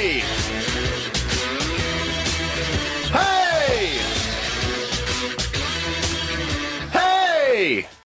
Hey! Hey! Hey!